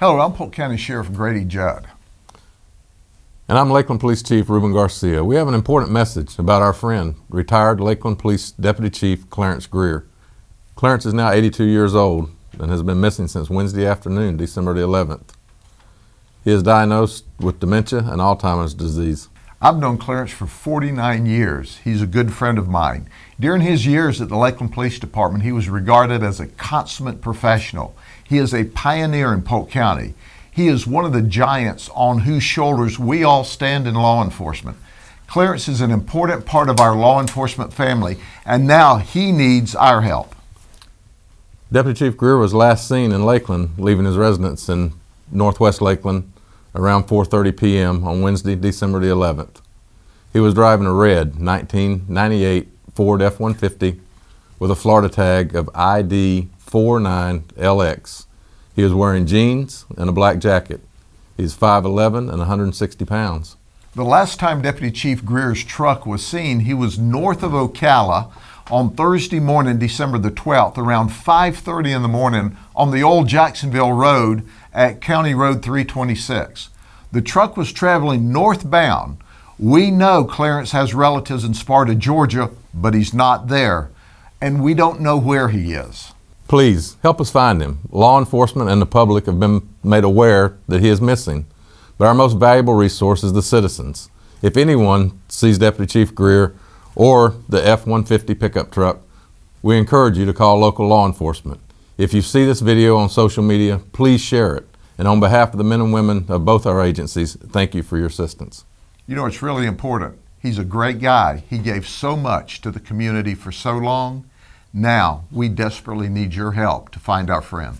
Hello, I'm Polk County Sheriff Grady Judd. And I'm Lakeland Police Chief Ruben Garcia. We have an important message about our friend, retired Lakeland Police Deputy Chief Clarence Grier. Clarence is now 82 years old and has been missing since Wednesday afternoon, December the 11th. He is diagnosed with dementia and Alzheimer's disease. I've known Clarence for 49 years. He's a good friend of mine. During his years at the Lakeland Police Department, he was regarded as a consummate professional. He is a pioneer in Polk County. He is one of the giants on whose shoulders we all stand in law enforcement. Clarence is an important part of our law enforcement family, and now he needs our help. Deputy Chief Grier was last seen in Lakeland, leaving his residence in northwest Lakeland around 4.30 p.m. on Wednesday, December the 11th. He was driving a red 1998 Ford F-150 with a Florida tag of ID 49LX. He was wearing jeans and a black jacket. He's 5'11 and 160 pounds. The last time Deputy Chief Grier's truck was seen, he was north of Ocala on Thursday morning, December the 12th, around 5:30 in the morning on the old Jacksonville Road at County Road 326. The truck was traveling northbound. We know Clarence has relatives in Sparta, Georgia, but he's not there, and we don't know where he is. Please help us find him. Law enforcement and the public have been made aware that he is missing, but our most valuable resource is the citizens. If anyone sees Deputy Chief Grier or the F 150 pickup truck, we encourage you to call local law enforcement. If you see this video on social media, please share it. And on behalf of the men and women of both our agencies, thank you for your assistance. You know, it's really important. He's a great guy. He gave so much to the community for so long. Now, we desperately need your help to find our friend.